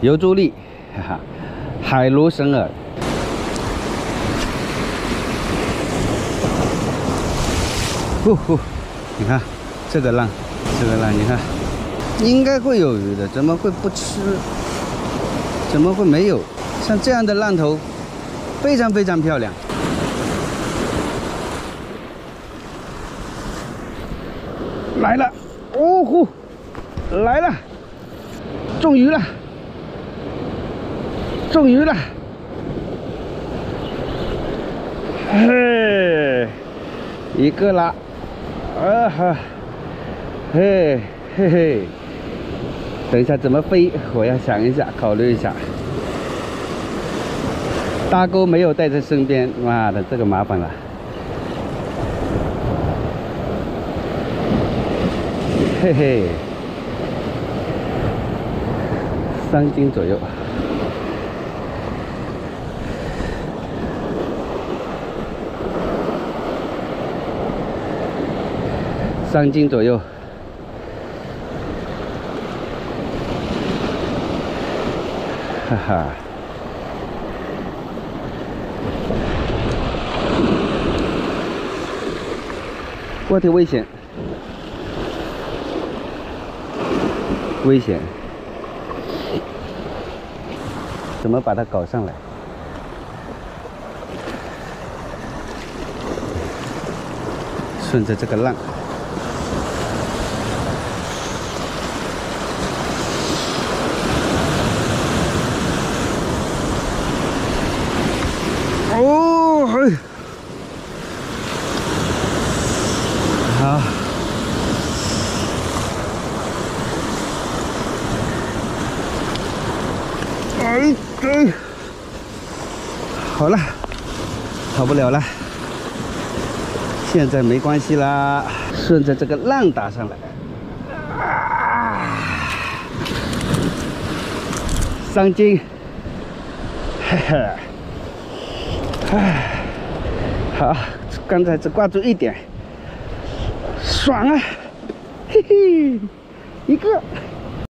游珠力，哈哈，海螺神饵。呼呼，你看这个浪，这个浪，你看，应该会有鱼的，怎么会不吃？怎么会没有？像这样的浪头，非常非常漂亮。来了，哦呼，来了，中鱼了，中鱼了，嘿，一个啦，啊哈，嘿嘿嘿，等一下怎么飞？我要想一下，考虑一下。大钩没有带在身边，妈的，这个麻烦了。嘿嘿，三斤左右，三斤左右，哈哈，过挺危险。危险！怎么把它搞上来？顺着这个浪。哦，嘿，好。哎哎，好了，跑不了了。现在没关系啦，顺着这个浪打上来。啊三斤，嘿嘿，哎，好，刚才只挂住一点，爽啊，嘿嘿，一个。